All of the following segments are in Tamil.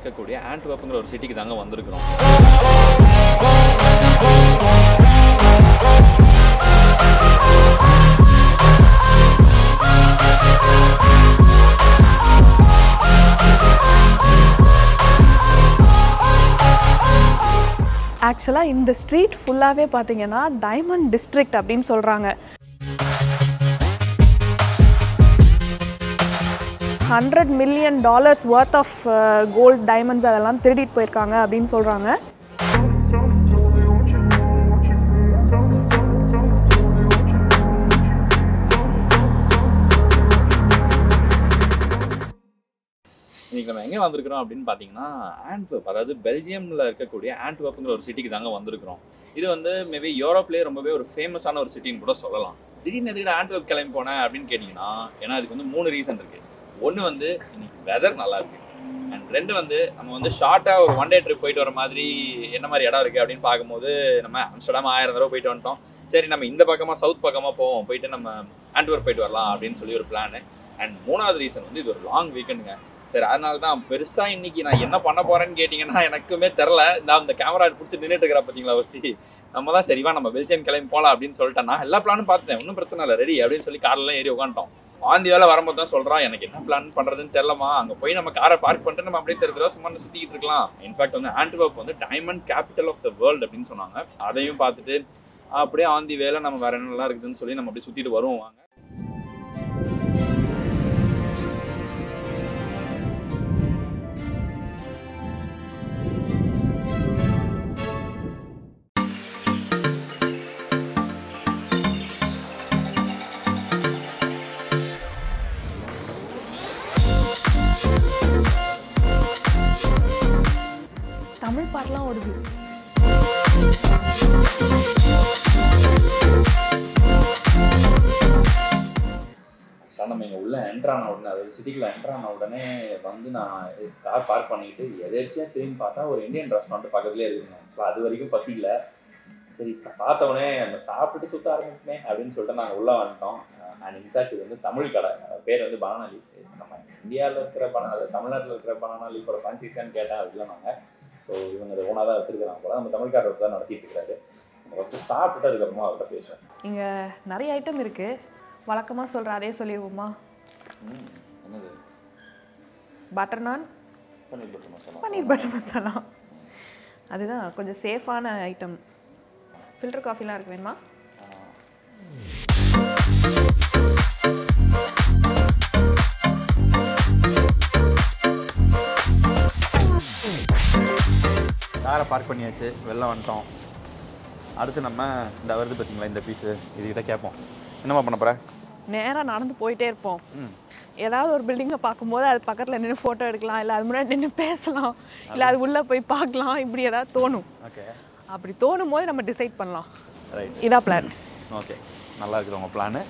இருக்கக்கூடிய ஆண்ட்வர்ப்புங்கிற ஒரு சிட்டிக்கு தாங்க வந்திருக்கிறோம். ஆக்சுவலாக இந்த ஸ்ட்ரீட் ஃபுல்லாகவே பார்த்தீங்கன்னா டைமண்ட் டிஸ்ட்ரிக்ட் அப்படின்னு சொல்கிறாங்க hundred million dollars worth of gold diamonds அதெல்லாம் திருடிட்டு போயிருக்காங்க அப்படின்னு சொல்கிறாங்க இன்றைக்கி நம்ம எங்கே வந்திருக்கிறோம் அப்படின்னு பார்த்தீங்கன்னா ஆண்ட்வர்ப் அதாவது பெல்ஜியமில் இருக்கக்கூடிய ஆண்ட்வர்ப்புங்கிற ஒரு சிட்டிக்கு தாங்க வந்திருக்கிறோம். இது வந்து மேபி யூரோப்லேயே ரொம்பவே ஒரு ஃபேமஸான ஒரு சிட்டின்னு கூட சொல்லலாம். திடீர்னு எதுக்கிட்ட ஆண்ட்வர்ப் கிளம்பி போனேன் அப்படின்னு கேட்டிங்கன்னா ஏன்னா அதுக்கு வந்து மூணு ரீசன் இருக்குது ஒன்று வந்து இன்னைக்கு வெதர் நல்லா இருக்கு. அண்ட் ரெண்டு வந்து நம்ம வந்து ஷார்ட்டாக ஒரு ஒன் டே ட்ரிப் போயிட்டு வர மாதிரி என்ன மாதிரி இடம் இருக்குது அப்படின்னு பார்க்கும்போது நம்ம அம்ஸ்டர்டாம் ஆயிரம் தடவை போயிட்டு வந்துட்டோம். சரி நம்ம இந்த பக்கமாக சவுத் பக்கமாக போவோம். போயிட்டு நம்ம ஆண்ட்வர்ப் போயிட்டு வரலாம் அப்படின்னு சொல்லி ஒரு பிளான் அண்ட் மூணாவது ரீசன் வந்து இது ஒரு லாங் வீக்கெண்டுங்க சரி அதனால தான் பெருசா இன்னைக்கு நான் என்ன பண்ண போறேன்னு கேட்டிங்கன்னா எனக்குமே தெரில நான் இந்த கேமரா பிடிச்சி நின்றுட்டு இருக்கிறேன் பார்த்தீங்களா ஒருத்தி? நம்ம தான் சரிவா நம்ம பெல்ஜியம் கிளம்பி போகலாம் அப்படின்னு சொல்லிட்டேன்னா எல்லா பிளானும் பார்த்துட்டேன். ஒன்றும் பிரச்சனை இல்லை ரெடி அப்படின்னு சொல்லி கார்லாம் ஏறி உட்காந்துட்டோம் ஆந்தி வேலை வரும்போது தான் சொல்கிறான் எனக்கு என்ன பிளான் பண்ணுறதுன்னு தெரியலமா அங்கே போய் நம்ம காரை பார்க் பண்ணிட்டு நம்ம அப்படியே தெரிஞ்ச சும்மா சுற்றிக்கிட்டு இருக்கலாம். இன்ஃபேக்ட் வந்து ஆண்ட்வர்ப் வந்து diamond capital of the world அப்படின்னு சொன்னாங்க. அதையும் பார்த்துட்டு அப்படியே ஆந்தி வேலை நம்ம வேற என்னெல்லாம் இருக்குதுன்னு சொல்லி நம்ம அப்படியே சுற்றிட்டு வருவோம். என்ட்ரு ஆன உடனே. அதாவது சிட்டிக்குள்ள என்டர் ஆன உடனே வந்து நான் கார் பார்க் பண்ணிக்கிட்டு எதேச்சியாக திரும்பி பார்த்தா ஒரு இந்தியன் ரெஸ்டாரண்ட் பக்கத்துலேயே இருக்குங்க. ஸோ அது வரைக்கும் பசிக்கல. சரி பார்த்தவொடனே பார்த்த உடனே நம்ம சாப்பிட்டு சுத்த ஆரம்பிக்குமே அப்படின்னு சொல்லிட்டு நாங்கள் உள்ளே வந்துட்டோம். அண்ட் இன்ஃபேக்ட் இது வந்து தமிழ் கடை. பேர் வந்து பனானா லீஃப் நம்ம இந்தியாவில் இருக்கிற பனா அது தமிழ்நாட்டில் இருக்கிற பனானா லீஃபோட ஃப்ரான்ச்சைஸான்னு கேட்டேன் அது இல்லை நாங்கள் ஸோ இவங்க அதை ஓனாக தான் வச்சிருக்கிறாங்க போல. நம்ம தமிழ்காரர் தான் நடத்திட்டு இருக்கிறாரு ஃபஸ்ட்டு சாப்பிட்டுட்டு அதுக்கப்புறமா அவர்கிட்ட பேசுவேன் இங்கே நிறைய ஐட்டம் இருக்குது வழக்கமாக சொல்கிற அதே சொல்லிடுவோமா என்னது? Butter naan? Paneer butter masala. Paneer butter masala. அதுதான் கொஞ்சம் சேஃபான ஐட்டம். ஃபில்டர் காஃபிலாம் இருக்கு வேணுமா? காரை பார்க் பண்ணியாச்சு வெளில வந்துட்டோம். அடுத்து நம்ம இந்த வருது பார்த்தீங்களா இந்த பீஸு இதுகிட்ட கேட்போம். என்னம்மா பண்ண போகிற நேராக நடந்து போயிட்டே இருப்போம். ம். ஏதாவது ஒரு பில்டிங்கை பார்க்கும்போது அது பக்கத்தில் நின்று ஃபோட்டோ எடுக்கலாம். இல்லை அது முன்னாடி நின்று பேசலாம். இல்லை அது உள்ளே போய் பார்க்கலாம். இப்படி ஏதாவது தோணும். ஓகே அப்படி தோணும் போது நம்ம டிசைட் பண்ணலாம். ரைட் இதான் பிளான் ஓகே நல்லா இருக்குது உங்கள் பிளானு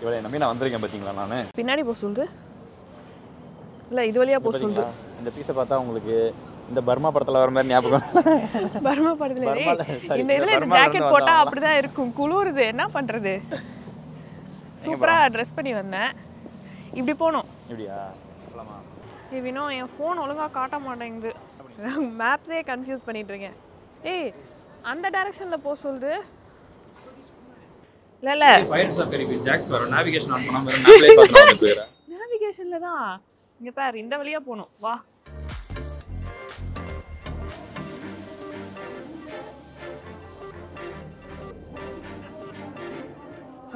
இவ்வளோ நம்பி நான் வந்திருக்கேன் பார்த்தீங்களா நான்? பின்னாடி போக சொல்லுது இல்லை இது வழியாக போக சொல்லுது இந்த பீஸை பார்த்தா உங்களுக்கு இந்த பர்மா படத்தில் வர மாதிரி ஞாபகம் பர்மா படத்துல இந்த இதுல இந்த ஜாக்கெட் போட்டா? அப்படிதான் இருக்கும். குளிருது. என்ன பண்றது? சூப்பரா ட்ரெஸ் பண்ணி வந்தேன். இப்படி போனோம் இப்படியா? வினோ என் ஃபோன் ஒழுங்கா காட்ட மாட்டேங்குது. மேப்ஸே கன்ஃபியூஸ் பண்ணிட்டு இருக்கேன் ஏய் அந்த டைரக்ஷன்ல போக சொல்லுது இல்ல இல்ல. நேவிகேஷன்ல தான். இங்க பாரு இந்த வழியா போகணும். வா.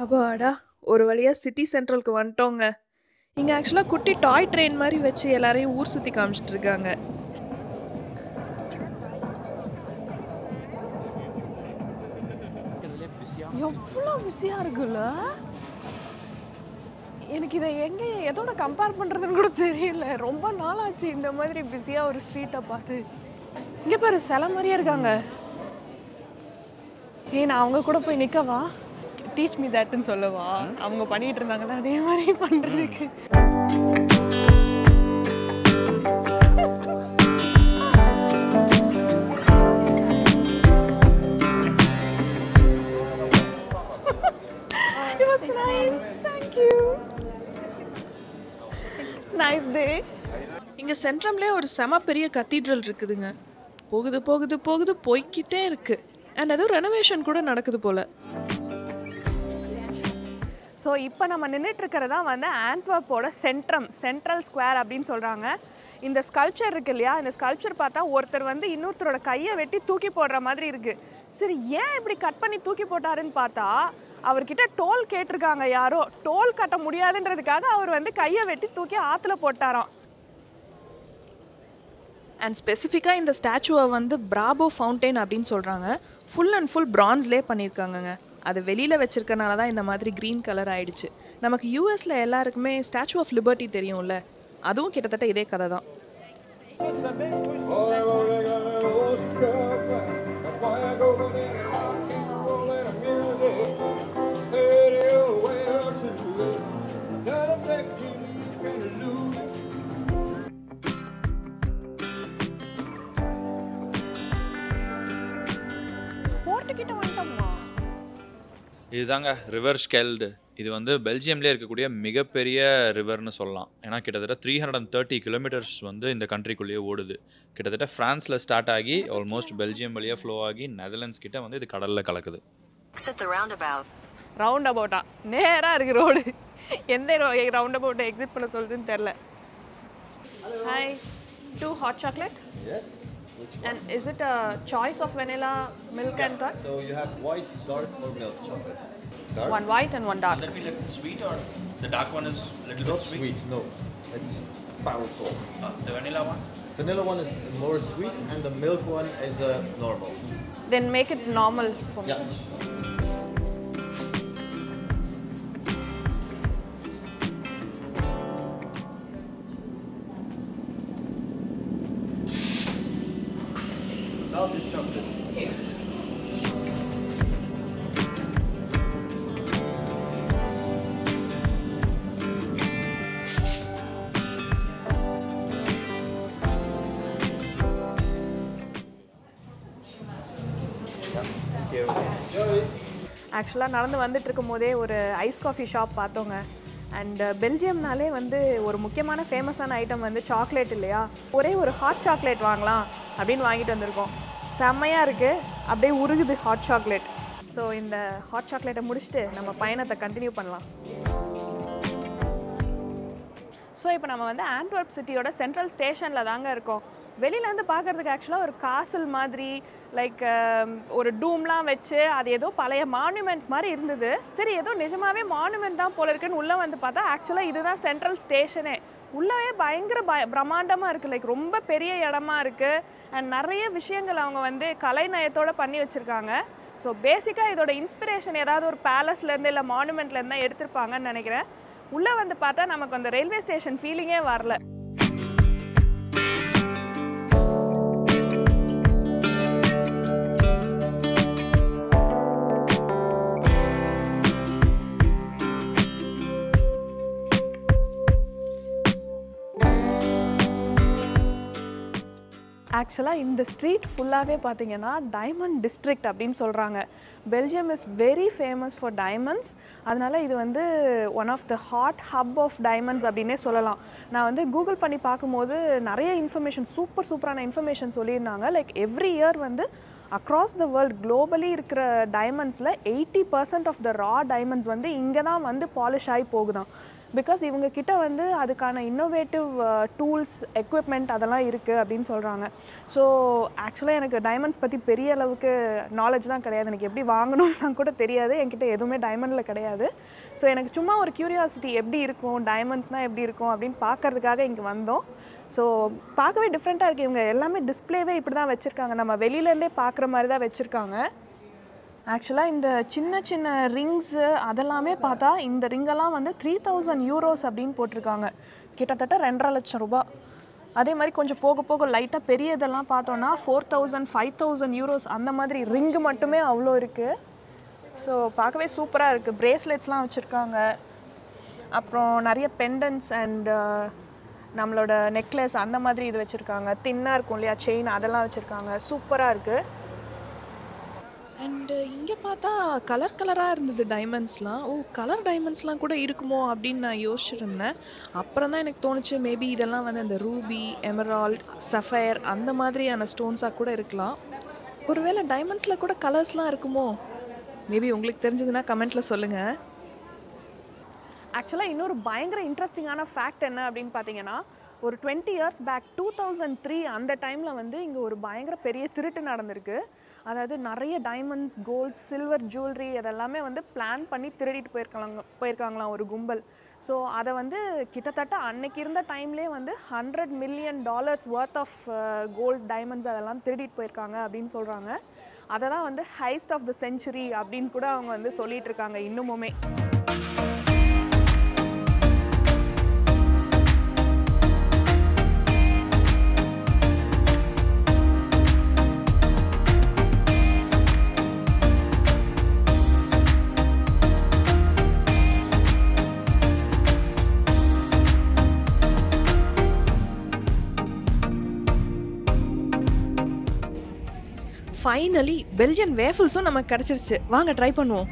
அப்பாடா ஒரு வழியா சிட்டி சென்ட்ரலுக்கு வந்துட்டோங்க. இங்க ஆக்சுவலாக குட்டி டாய் ட்ரெயின் மாதிரி வச்சு எல்லாரையும் ஊர் சுத்தி காமிச்சிட்டு இருக்காங்க எவ்வளோ பிஸியாக இருக்குல்ல? எனக்கு இதை எங்கே எதோட கம்பேர் பண்ணுறதுன்னு கூட தெரியல. ரொம்ப நாளாச்சு இந்த மாதிரி பிஸியாக ஒரு ஸ்ட்ரீட்டை பார்த்து. இங்கே பாரு சில மாதிரியே இருக்காங்க. ஏய் நான் அவங்க கூட போய் நிற்கவா டீச் மீ தட்னு சொல்லவா அவங்க பண்ணிட்டு இருந்தாங்கல்ல அதே மாதிரி பண்ணுறதுக்கு It was nice. Thank you. Nice day. இங்கே சென்ட்ரம்லே ஒரு செம பெரிய கத்தீட்ரல் இருக்குதுங்க போகுது போகுது போகுது போய்க்கிட்டே இருக்கு அண்ட் அதுவும் ரெனோவேஷன் கூட நடக்குது போல ஸோ இப்போ நம்ம நின்றுட்டுருக்கிறது தான் வந்து ஆண்ட்வர்ப்போட சென்ட்ரம் சென்ட்ரல் ஸ்கொயர் அப்படின்னு சொல்கிறாங்க இந்த ஸ்கல்ப்சர் இருக்கு இல்லையா? இந்த ஸ்கல்ப்சர் பார்த்தா ஒருத்தர் வந்து இன்னொருத்தரோட கையை வெட்டி தூக்கி போடுற மாதிரி இருக்குது சரி ஏன் இப்படி கட் பண்ணி தூக்கி போட்டாருன்னு பார்த்தா அவர்கிட்ட டோல் கேட்டிருக்காங்க யாரோ. டோல் கட்ட முடியாதுன்றதுக்காக அவர் வந்து கையை வெட்டி தூக்கி ஆற்றுல போட்டாராம். அண்ட் ஸ்பெசிஃபிக்காக இந்த ஸ்டாச்சுவை வந்து பிராபோ ஃபவுண்டெயின் அப்படின்னு சொல்கிறாங்க ஃபுல் அண்ட் ஃபுல் பிரான்ஸ்லே பண்ணியிருக்காங்கங்க. அது வெளியில் வச்சிருக்கனால தான் இந்த மாதிரி க்ரீன் கலர் ஆயிடுச்சு நமக்கு யூஎஸில் எல்லாருக்குமே ஸ்டாச்சு ஆஃப் லிபர்ட்டி தெரியும்ல அதுவும் கிட்டத்தட்ட இதே கதை தான் போர்ட்டுக்கிட்ட இதுதாங்க ரிவர் ஸ்கெல்டு இது வந்து பெல்ஜியம்லேயே இருக்கக்கூடிய மிகப்பெரிய ரிவர்னு சொல்லலாம். ஏன்னா கிட்டத்தட்ட three hundred and thirty kilometres வந்து இந்த கண்ட்ரிக்குள்ளேயே ஓடுது. கிட்டத்தட்ட ஃப்ரான்ஸில் ஸ்டார்ட் ஆகி ஆல்மோஸ்ட் பெல்ஜியம் வழியாக ஃப்ளோ ஆகி நெதர்லாண்ட்ஸ் கிட்ட வந்து இது கடலில் கலக்குது. ரவுண்ட் அபவுட்டா நேராக இருக்கு ரோடு எந்த ரவுண்ட் அபவுட்டை எக்ஸிட் பண்ண சொல்லுதுன்னு தெரில hi two hot chocolate Yes. And is it a choice of vanilla, milk, yeah. and dark? So you have white, dark, or milk chocolate. Dark? One white and one dark. Let me be sweet or the dark one is a little Not sweet? sweet? No, it's powerful. Uh, the vanilla one. Vanilla one is more sweet, and the milk one is uh, normal. Then make it normal for me. Yeah. ஆக்சுவலாக நடந்து வந்துட்டு இருக்கும் போதே ஒரு ஐஸ் காஃபி ஷாப் பார்த்தோங்க. அண்ட் பெல்ஜியம்னாலே uh, வந்து ஒரு முக்கியமான ஃபேமஸான ஐட்டம் வந்து சாக்லேட் இல்லையா? ஒரே ஒரு ஹாட் சாக்லேட் வாங்கலாம் அப்படின்னு வாங்கிட்டு வந்திருக்கோம். செம்மையாக இருக்குது அப்படியே உருகுது ஹாட் சாக்லேட் ஸோ இந்த ஹாட் சாக்லேட்டை முடிச்சுட்டு நம்ம பயணத்தை கண்டினியூ பண்ணலாம். ஸோ இப்போ நம்ம வந்து ஆண்ட்வர்ப் சிட்டியோட சென்ட்ரல் ஸ்டேஷனில் தாங்க இருக்கோம். வெளியிலேருந்து பார்க்கறதுக்கு ஆக்சுவலாக ஒரு காசல் மாதிரி லைக் um, ஒரு டூம்லாம் வச்சு அது ஏதோ பழைய மானுமெண்ட் மாதிரி இருந்தது. சரி ஏதோ நிஜமாவே மானுமெண்ட் தான் போல இருக்குன்னு உள்ளே வந்து பார்த்தா ஆக்சுவலாக இதுதான் சென்ட்ரல் ஸ்டேஷனே உள்ளவே பயங்கர பய பிரம்மாண்டமாக இருக்குது லைக் ரொம்ப பெரிய இடமா இருக்குது அண்ட் நிறைய விஷயங்கள் அவங்க வந்து கலைநயத்தோட பண்ணி வச்சுருக்காங்க. ஸோ பேசிக்காக இதோட இன்ஸ்பிரேஷன் ஏதாவது ஒரு பேலஸ்லேருந்து இல்லை மானுமெண்ட்லேருந்து தான் எடுத்திருப்பாங்கன்னு நினைக்கிறேன். உள்ளே வந்து பார்த்தா நமக்கு அந்த ரயில்வே ஸ்டேஷன் ஃபீலிங்கே வரல. ஆக்சுவலாக இந்த ஸ்ட்ரீட் ஃபுல்லாகவே பார்த்தீங்கன்னா டைமண்ட் டிஸ்ட்ரிக்ட் அப்படின்னு சொல்கிறாங்க Belgium is very famous for diamonds அதனால் இது வந்து one of the hot hub of diamonds அப்படின்னே சொல்லலாம். நான் வந்து கூகுள் பண்ணி பார்க்கும்போது நிறைய இன்ஃபர்மேஷன் சூப்பர் சூப்பரான இன்ஃபர்மேஷன் சொல்லியிருந்தாங்க. லைக் எவ்ரி இயர் வந்து அக்ராஸ் த வேர்ல்ட் குளோபலி இருக்கிற டைமண்ட்ஸில் eighty percent of the raw diamonds வந்து இங்கே தான் வந்து பாலிஷ் ஆகி போகுதான் பிகாஸ் இவங்க கிட்ட வந்து அதுக்கான இன்னோவேட்டிவ் டூல்ஸ் எக்யூப்மெண்ட் அதெல்லாம் இருக்குது அப்படின்னு சொல்கிறாங்க ஸோ ஆக்சுவலாக எனக்கு டைமண்ட்ஸ் பற்றி பெரிய அளவுக்கு நாலேஜ்லாம் கிடையாது. எனக்கு எப்படி வாங்கணும்லாம் கூட தெரியாது. என்கிட்ட எதுவுமே டைமண்டில் கிடையாது. ஸோ எனக்கு சும்மா ஒரு க்யூரியாசிட்டி எப்படி இருக்கும் டைமண்ட்ஸ்னால் எப்படி இருக்கும் அப்படின்னு பார்க்கறதுக்காக இங்கே வந்தோம். ஸோ பார்க்கவே டிஃப்ரெண்ட்டாக இருக்குது இவங்க எல்லாமே டிஸ்ப்ளேவே இப்படி தான் வச்சுருக்காங்க. நம்ம வெளியிலேருந்தே பார்க்குற மாதிரி தான் வச்சுருக்காங்க. ஆக்சுவலாக இந்த சின்ன சின்ன ரிங்ஸு அதெல்லாமே பார்த்தா இந்த ரிங்கெல்லாம் வந்து த்ரீ தௌசண்ட் யூரோஸ் அப்படின்னு போட்டிருக்காங்க. கிட்டத்தட்ட ரெண்டரை லட்சம் ரூபாய் அதே மாதிரி கொஞ்சம் போக போக லைட்டாக பெரிய இதெல்லாம் பார்த்தோன்னா four thousand five thousand euros அந்த மாதிரி ரிங்கு மட்டுமே அவ்வளோ இருக்குது ஸோ பார்க்கவே சூப்பராக இருக்குது ப்ரேஸ்லெட்ஸ்லாம் வச்சுருக்காங்க. அப்புறம் நிறைய பெண்டன்ஸ் அண்ட் uh, நம்மளோட நெக்லஸ் அந்த மாதிரி இது வச்சுருக்காங்க. தின்னாக இருக்கும் இல்லையா செயின் அதெல்லாம் வச்சுருக்காங்க. சூப்பராக இருக்குது அண்டு இங்கே பார்த்தா கலர் கலராக இருந்தது டைமண்ட்ஸ்லாம் ஓ கலர் டைமண்ட்ஸ்லாம் கூட இருக்குமோ அப்படின்னு நான் யோசிச்சிருந்தேன். அப்புறம் தான் எனக்கு தோணுச்சு மேபி இதெல்லாம் வந்து அந்த ரூபி எமரால்ட் சஃபயர் அந்த மாதிரியான ஸ்டோன்ஸாக கூட இருக்கலாம். ஒருவேளை டைமண்ட்ஸில் கூட கலர்ஸ்லாம் இருக்குமோ? மேபி உங்களுக்கு தெரிஞ்சதுன்னா கமெண்ட்டில் சொல்லுங்கள் ஆக்சுவலாக இன்னொரு பயங்கர இன்ட்ரெஸ்டிங்கான ஃபேக்ட் என்ன அப்படின்னு பார்த்தீங்கன்னா ஒரு twenty years back two thousand three அந்த டைமில் வந்து இங்கே ஒரு பயங்கர பெரிய திருட்டு நடந்திருக்கு. அதாவது நிறைய டைமண்ட்ஸ் கோல்ட் சில்வர் ஜுவல்லரி அதெல்லாமே வந்து பிளான் பண்ணி திருடிட்டு போயிருக்காங்க போயிருக்காங்களாம் ஒரு கும்பல். ஸோ அதை வந்து கிட்டத்தட்ட அன்னைக்கு இருந்த டைம்லேயே வந்து hundred million dollars worth of gold diamonds அதெல்லாம் திருடிட்டு போயிருக்காங்க அப்படின்னு சொல்கிறாங்க அதை தான் வந்து ஹைஸ்ட் ஆஃப் த செஞ்சுரி அப்படின்னு கூட அவங்க வந்து சொல்லிகிட்டு இருக்காங்க இன்னுமுமே. ஃபைனலி பெல்ஜியன் வேஃபிள்ஸும் நமக்கு கிடச்சிருச்சு. வாங்க ட்ரை பண்ணுவோம்.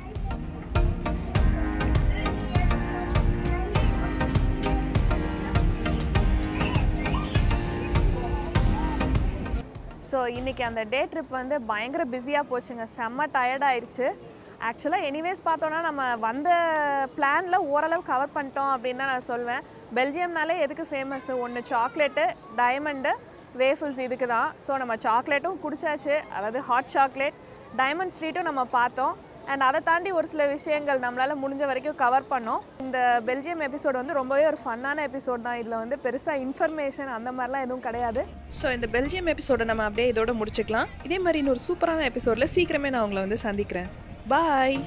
ஸோ இன்றைக்கி அந்த டே ட்ரிப் வந்து பயங்கர பிஸியாக போச்சுங்க. செம்ம டயர்டாயிடுச்சு ஆக்சுவலாக எனிவேஸ் பார்த்தோன்னா நம்ம வந்த பிளானில் ஓரளவு கவர் பண்ணிட்டோம் அப்படின்னு தான் நான் சொல்வேன். பெல்ஜியம்னாலே எதுக்கு ஃபேமஸ் ஒன்று சாக்லேட்டு டைமண்டு வேஃபிள்ஸ் இதுக்கு தான் ஸோ நம்ம சாக்லேட்டும் குடிச்சாச்சு. அதாவது ஹாட் சாக்லேட் டைமண்ட் ஸ்ட்ரீட்டும் நம்ம பார்த்தோம். அண்ட் அதை தாண்டி ஒரு சில விஷயங்கள் நம்மளால் முடிஞ்ச வரைக்கும் கவர் பண்ணோம். இந்த பெல்ஜியம் எபிசோடு வந்து ரொம்பவே ஒரு ஃபன்னான எபிசோட் தான். இதில் வந்து பெருசாக இன்ஃபர்மேஷன் அந்த மாதிரிலாம் எதுவும் கிடையாது. ஸோ இந்த பெல்ஜியம் எபிசோடை நம்ம அப்படியே இதோட முடிச்சுக்கலாம். இதே மாதிரி இன்னொரு சூப்பரான எபிசோடில் சீக்கிரமே நான் உங்களை வந்து சந்திக்கிறேன். பாய்